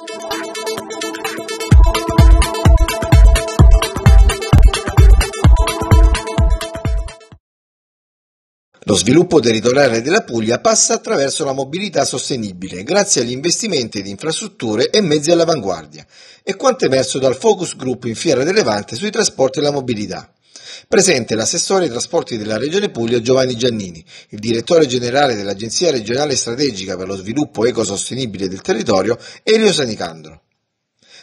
Lo sviluppo territoriale della Puglia passa attraverso la mobilità sostenibile, grazie agli investimenti di infrastrutture e mezzi all'avanguardia, e quanto emerso dal focus group in Fiera del Levante sui trasporti e la mobilità. Presente l'assessore ai trasporti della Regione Puglia Giovanni Giannini, il direttore generale dell'Agenzia regionale strategica per lo sviluppo ecosostenibile del territorio Elio Sanicandro.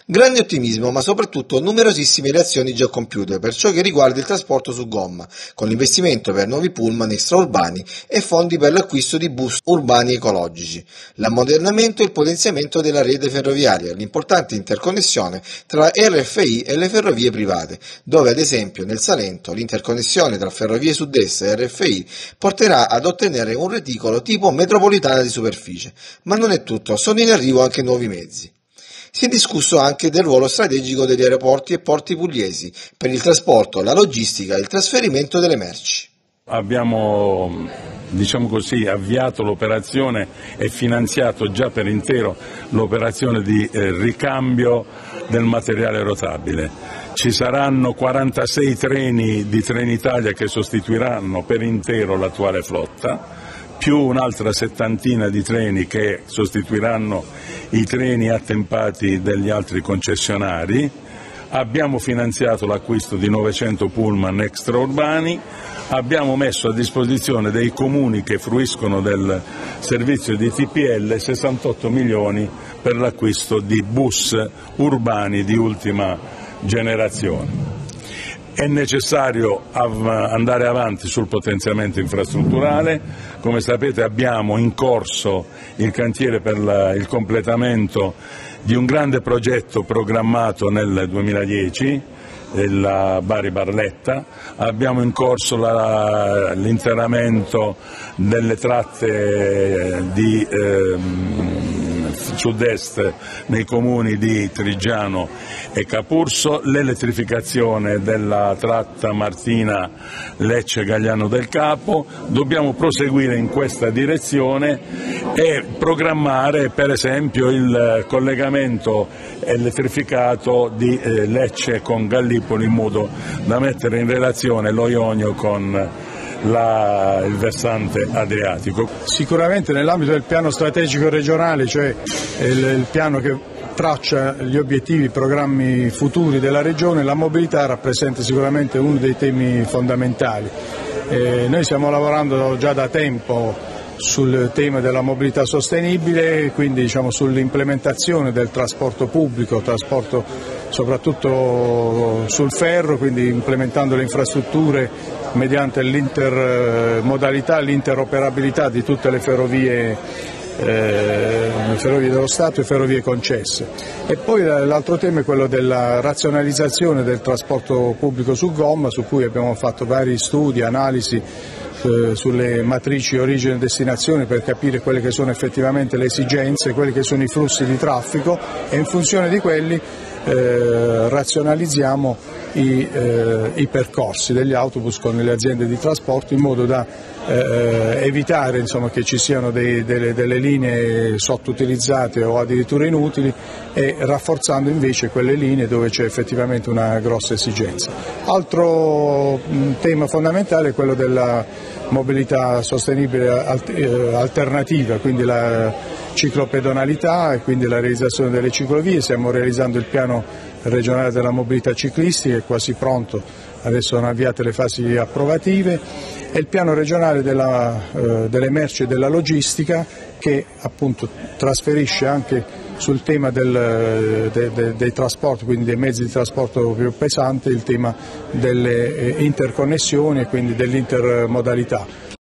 Grande ottimismo, ma soprattutto numerosissime le azioni già compiute per ciò che riguarda il trasporto su gomma, con l'investimento per nuovi pullman extraurbani e fondi per l'acquisto di bus urbani ecologici, l'ammodernamento e il potenziamento della rete ferroviaria, l'importante interconnessione tra RFI e le ferrovie private, dove ad esempio nel Salento l'interconnessione tra Ferrovie Sud-Est e RFI porterà ad ottenere un reticolo tipo metropolitana di superficie. Ma non è tutto, sono in arrivo anche nuovi mezzi. Si è discusso anche del ruolo strategico degli aeroporti e porti pugliesi per il trasporto, la logistica e il trasferimento delle merci. Abbiamo diciamo così, avviato l'operazione e finanziato già per intero l'operazione di eh, ricambio del materiale rotabile. Ci saranno 46 treni di Trenitalia che sostituiranno per intero l'attuale flotta più un'altra settantina di treni che sostituiranno i treni attempati degli altri concessionari. Abbiamo finanziato l'acquisto di 900 pullman extraurbani, abbiamo messo a disposizione dei comuni che fruiscono del servizio di TPL 68 milioni per l'acquisto di bus urbani di ultima generazione. È necessario andare avanti sul potenziamento infrastrutturale, come sapete abbiamo in corso il cantiere per il completamento di un grande progetto programmato nel 2010, la Bari Barletta, abbiamo in corso l'interramento delle tratte di eh, sud-est nei comuni di Trigiano e Capurso, l'elettrificazione della tratta Martina Lecce-Gagliano del Capo, dobbiamo proseguire in questa direzione e programmare per esempio il collegamento elettrificato di eh, Lecce con Gallipoli in modo da mettere in relazione lo Ionio con la, il versante adriatico. Sicuramente nell'ambito del piano strategico regionale, cioè il, il piano che traccia gli obiettivi, i programmi futuri della Regione, la mobilità rappresenta sicuramente uno dei temi fondamentali. Eh, noi stiamo lavorando già da tempo sul tema della mobilità sostenibile, quindi diciamo, sull'implementazione del trasporto pubblico, trasporto soprattutto sul ferro, quindi implementando le infrastrutture mediante l'intermodalità, l'interoperabilità di tutte le ferrovie eh, ferrovie dello Stato e ferrovie concesse. E poi l'altro tema è quello della razionalizzazione del trasporto pubblico su gomma, su cui abbiamo fatto vari studi, analisi sulle matrici origine e destinazione per capire quelle che sono effettivamente le esigenze, quelli che sono i flussi di traffico e in funzione di quelli eh, razionalizziamo i, eh, i, percorsi degli autobus con le aziende di trasporto in modo da eh, evitare insomma, che ci siano dei, delle, delle, linee sottoutilizzate o addirittura inutili e rafforzando invece quelle linee dove c'è effettivamente una grossa esigenza. Altro mh, tema fondamentale è quello della mobilità sostenibile eh, alternativa, quindi la ciclopedonalità e quindi la realizzazione delle ciclovie, stiamo realizzando il piano regionale della mobilità ciclistica, è quasi pronto, adesso sono avviate le fasi approvative, e il piano regionale della, eh, delle merci e della logistica che appunto trasferisce anche sul tema del, de, de, dei trasporti, quindi dei mezzi di trasporto più pesanti, il tema delle eh, interconnessioni e quindi dell'intermodalità.